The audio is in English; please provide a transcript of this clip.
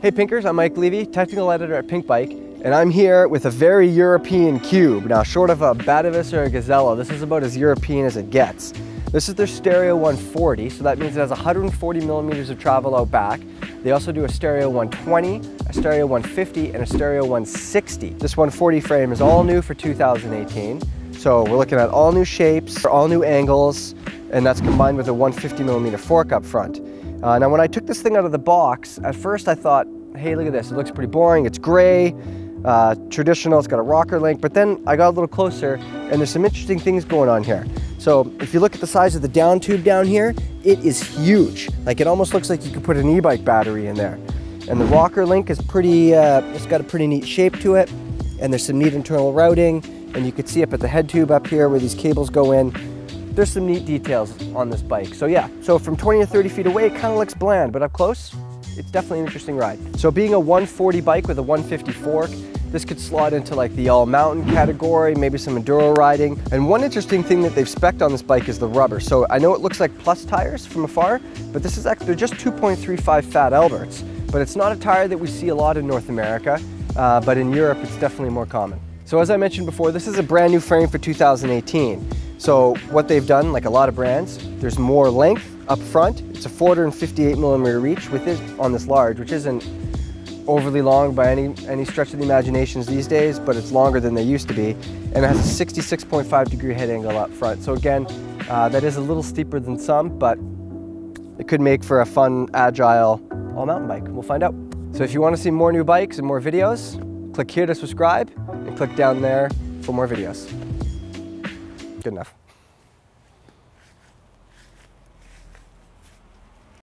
Hey Pinkers, I'm Mike Levy, technical editor at Pinkbike, and I'm here with a very European cube. Now, short of a Batavus or a Gazella, this is about as European as it gets. This is their Stereo 140, so that means it has 140 millimeters of travel out back. They also do a Stereo 120, a Stereo 150, and a Stereo 160. This 140 frame is all new for 2018. So we're looking at all new shapes, all new angles, and that's combined with a 150 millimeter fork up front. Uh, now when I took this thing out of the box, at first I thought, hey, look at this, it looks pretty boring, it's gray, uh, traditional, it's got a rocker link, but then I got a little closer and there's some interesting things going on here. So if you look at the size of the down tube down here, it is huge. Like it almost looks like you could put an e-bike battery in there. And the rocker link is pretty, uh, it's got a pretty neat shape to it. And there's some neat internal routing. And you can see up at the head tube up here where these cables go in, there's some neat details on this bike. So yeah, so from 20 to 30 feet away, it kind of looks bland, but up close, it's definitely an interesting ride. So being a 140 bike with a 150 fork, this could slot into like the all mountain category, maybe some enduro riding. And one interesting thing that they've specced on this bike is the rubber. So I know it looks like plus tires from afar, but this is actually, they're just 2.35 Fat Alberts. But it's not a tire that we see a lot in North America, uh, but in Europe it's definitely more common. So as I mentioned before, this is a brand new frame for 2018. So what they've done, like a lot of brands, there's more length up front. It's a 458 millimeter reach with it on this large, which isn't overly long by any, any stretch of the imaginations these days, but it's longer than they used to be. And it has a 66.5 degree head angle up front. So again, uh, that is a little steeper than some, but it could make for a fun, agile all mountain bike. We'll find out. So if you want to see more new bikes and more videos, click here to subscribe and click down there for more videos enough.